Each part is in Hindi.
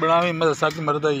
ਬਣਾਵੇਂ ਵੀ ਕੀ ਮਰਦਾ ਹੀ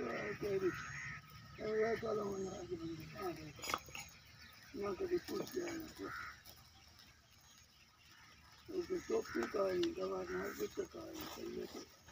ना कभी पूछ गया ना कुछ उसके टोपी का ही दवा ना कुछ का ही चाहिए